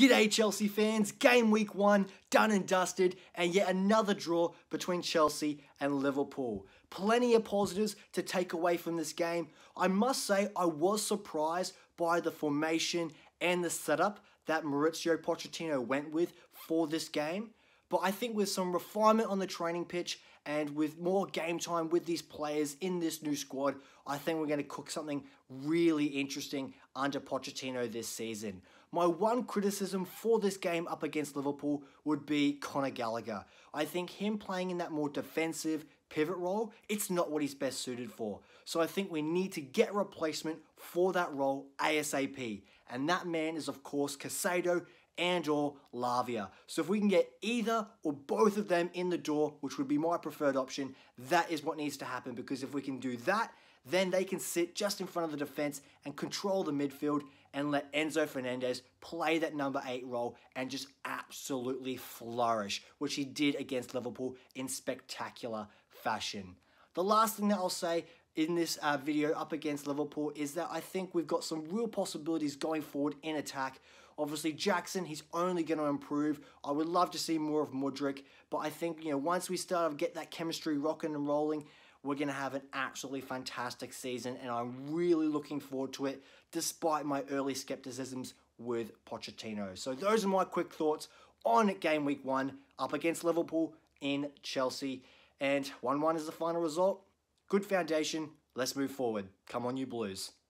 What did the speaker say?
G'day Chelsea fans, game week one done and dusted and yet another draw between Chelsea and Liverpool. Plenty of positives to take away from this game. I must say I was surprised by the formation and the setup that Maurizio Pochettino went with for this game. But I think with some refinement on the training pitch and with more game time with these players in this new squad, I think we're going to cook something really interesting under Pochettino this season. My one criticism for this game up against Liverpool would be Conor Gallagher. I think him playing in that more defensive pivot role, it's not what he's best suited for. So I think we need to get replacement for that role ASAP. And that man is of course Caicedo and or Lavia. So if we can get either or both of them in the door, which would be my preferred option, that is what needs to happen because if we can do that, then they can sit just in front of the defense and control the midfield and let Enzo Fernandez play that number eight role and just absolutely flourish, which he did against Liverpool in spectacular fashion. The last thing that I'll say in this uh, video up against Liverpool is that I think we've got some real possibilities going forward in attack. Obviously, Jackson, he's only going to improve. I would love to see more of Mudryk, but I think, you know, once we start to get that chemistry rocking and rolling, we're going to have an absolutely fantastic season, and I'm really looking forward to it, despite my early skepticisms with Pochettino. So those are my quick thoughts on game week one up against Liverpool in Chelsea. And 1-1 is the final result. Good foundation. Let's move forward. Come on, you Blues.